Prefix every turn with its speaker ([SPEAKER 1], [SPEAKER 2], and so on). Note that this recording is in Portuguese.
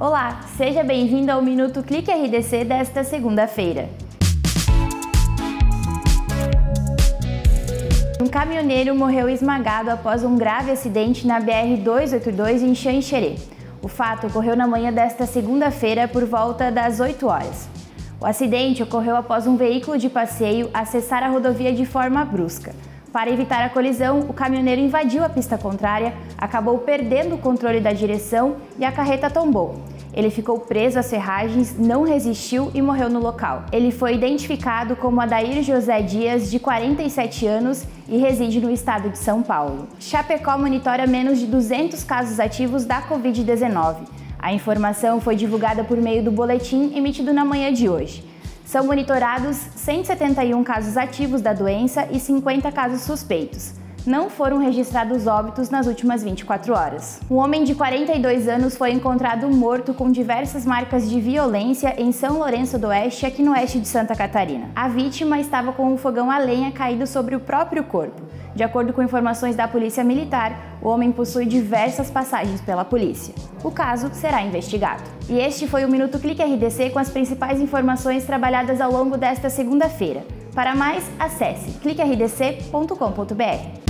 [SPEAKER 1] Olá, seja bem-vindo ao Minuto Clique RDC desta segunda-feira. Um caminhoneiro morreu esmagado após um grave acidente na BR-282 em Xanxerê. O fato ocorreu na manhã desta segunda-feira por volta das 8 horas. O acidente ocorreu após um veículo de passeio acessar a rodovia de forma brusca. Para evitar a colisão, o caminhoneiro invadiu a pista contrária, acabou perdendo o controle da direção e a carreta tombou. Ele ficou preso às ferragens, não resistiu e morreu no local. Ele foi identificado como Adair José Dias, de 47 anos e reside no estado de São Paulo. Chapecó monitora menos de 200 casos ativos da Covid-19. A informação foi divulgada por meio do boletim emitido na manhã de hoje. São monitorados 171 casos ativos da doença e 50 casos suspeitos. Não foram registrados óbitos nas últimas 24 horas. Um homem de 42 anos foi encontrado morto com diversas marcas de violência em São Lourenço do Oeste, aqui no oeste de Santa Catarina. A vítima estava com um fogão a lenha caído sobre o próprio corpo. De acordo com informações da Polícia Militar, o homem possui diversas passagens pela polícia. O caso será investigado. E este foi o Minuto Clique RDC com as principais informações trabalhadas ao longo desta segunda-feira. Para mais, acesse cliquerdc.com.br.